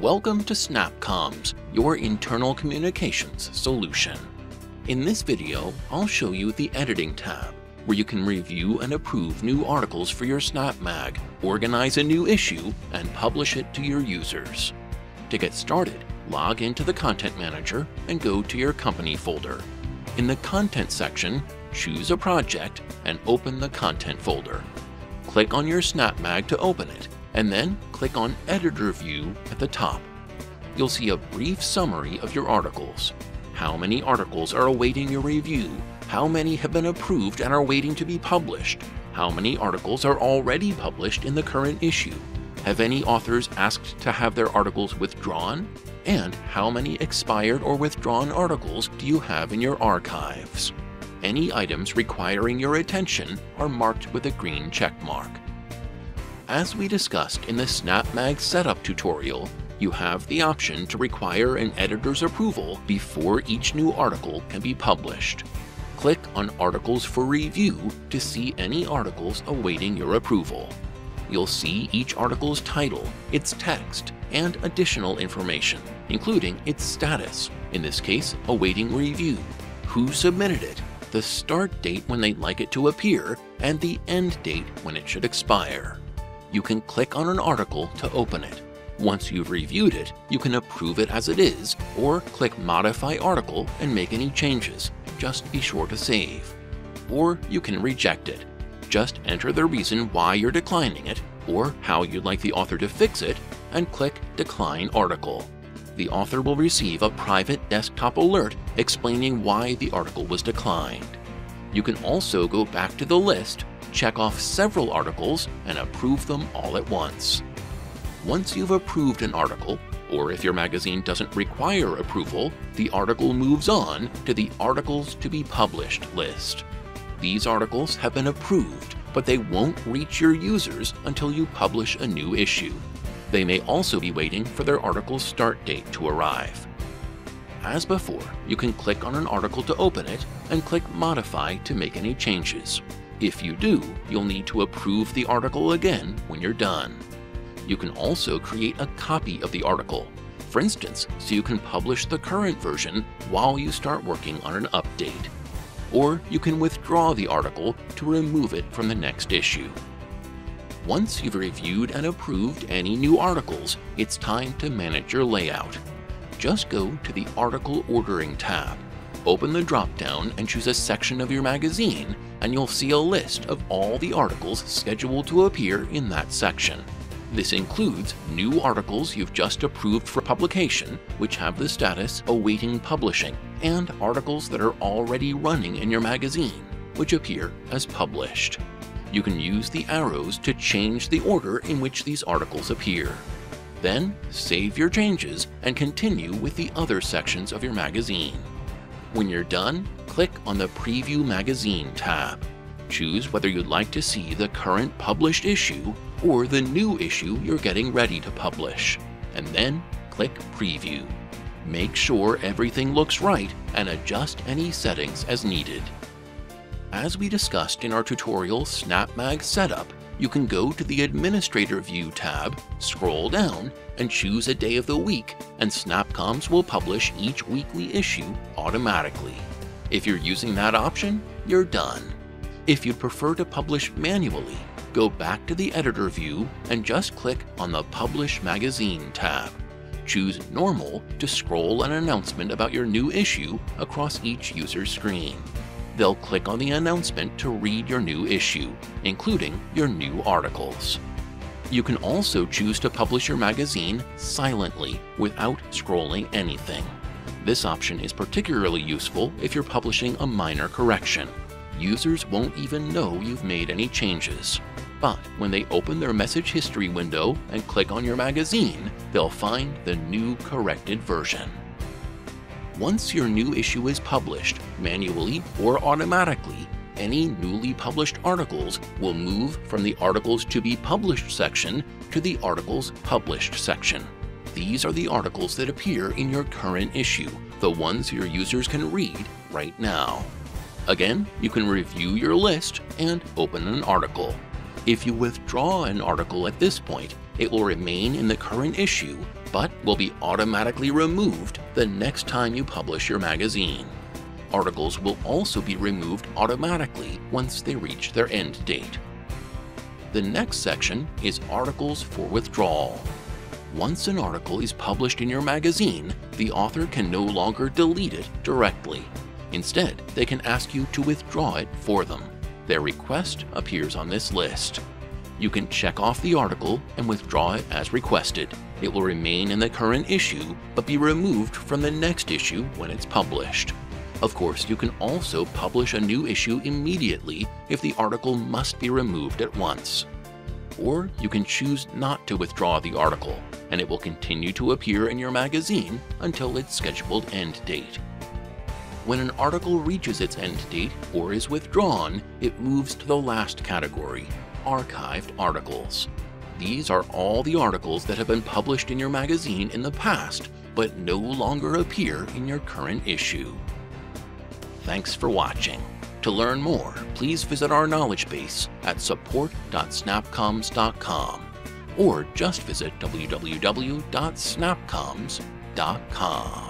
Welcome to SnapComms, your internal communications solution. In this video, I'll show you the Editing tab, where you can review and approve new articles for your SnapMag, organize a new issue, and publish it to your users. To get started, log into the Content Manager and go to your Company folder. In the Content section, choose a project and open the Content folder. Click on your SnapMag to open it, and then click on Editor View at the top. You'll see a brief summary of your articles. How many articles are awaiting your review? How many have been approved and are waiting to be published? How many articles are already published in the current issue? Have any authors asked to have their articles withdrawn? And how many expired or withdrawn articles do you have in your archives? Any items requiring your attention are marked with a green check mark. As we discussed in the SnapMag setup tutorial, you have the option to require an editor's approval before each new article can be published. Click on Articles for Review to see any articles awaiting your approval. You'll see each article's title, its text, and additional information, including its status, in this case, awaiting review, who submitted it, the start date when they'd like it to appear, and the end date when it should expire. You can click on an article to open it. Once you've reviewed it, you can approve it as it is, or click Modify Article and make any changes. Just be sure to save. Or you can reject it. Just enter the reason why you're declining it, or how you'd like the author to fix it, and click Decline Article. The author will receive a private desktop alert explaining why the article was declined. You can also go back to the list, check off several articles, and approve them all at once. Once you've approved an article, or if your magazine doesn't require approval, the article moves on to the Articles to be Published list. These articles have been approved, but they won't reach your users until you publish a new issue. They may also be waiting for their article's start date to arrive. As before, you can click on an article to open it and click Modify to make any changes. If you do, you'll need to approve the article again when you're done. You can also create a copy of the article, for instance, so you can publish the current version while you start working on an update. Or you can withdraw the article to remove it from the next issue. Once you've reviewed and approved any new articles, it's time to manage your layout. Just go to the Article Ordering tab. Open the drop-down and choose a section of your magazine, and you'll see a list of all the articles scheduled to appear in that section. This includes new articles you've just approved for publication, which have the status awaiting publishing, and articles that are already running in your magazine, which appear as published you can use the arrows to change the order in which these articles appear. Then, save your changes and continue with the other sections of your magazine. When you're done, click on the Preview Magazine tab. Choose whether you'd like to see the current published issue or the new issue you're getting ready to publish, and then click Preview. Make sure everything looks right and adjust any settings as needed. As we discussed in our tutorial SnapMag Setup, you can go to the Administrator View tab, scroll down, and choose a day of the week, and SnapComms will publish each weekly issue automatically. If you're using that option, you're done. If you'd prefer to publish manually, go back to the Editor View and just click on the Publish Magazine tab. Choose Normal to scroll an announcement about your new issue across each user's screen they'll click on the announcement to read your new issue, including your new articles. You can also choose to publish your magazine silently without scrolling anything. This option is particularly useful if you're publishing a minor correction. Users won't even know you've made any changes. But when they open their message history window and click on your magazine, they'll find the new corrected version. Once your new issue is published, manually or automatically, any newly published articles will move from the Articles to be Published section to the Articles Published section. These are the articles that appear in your current issue, the ones your users can read right now. Again, you can review your list and open an article. If you withdraw an article at this point, it will remain in the current issue, but will be automatically removed the next time you publish your magazine. Articles will also be removed automatically once they reach their end date. The next section is Articles for Withdrawal. Once an article is published in your magazine, the author can no longer delete it directly. Instead, they can ask you to withdraw it for them. Their request appears on this list. You can check off the article and withdraw it as requested. It will remain in the current issue, but be removed from the next issue when it's published. Of course, you can also publish a new issue immediately if the article must be removed at once. Or you can choose not to withdraw the article, and it will continue to appear in your magazine until its scheduled end date. When an article reaches its end date or is withdrawn, it moves to the last category, archived articles. These are all the articles that have been published in your magazine in the past, but no longer appear in your current issue. Thanks for watching. To learn more, please visit our knowledge base at support.snapcomms.com or just visit www.snapcomms.com.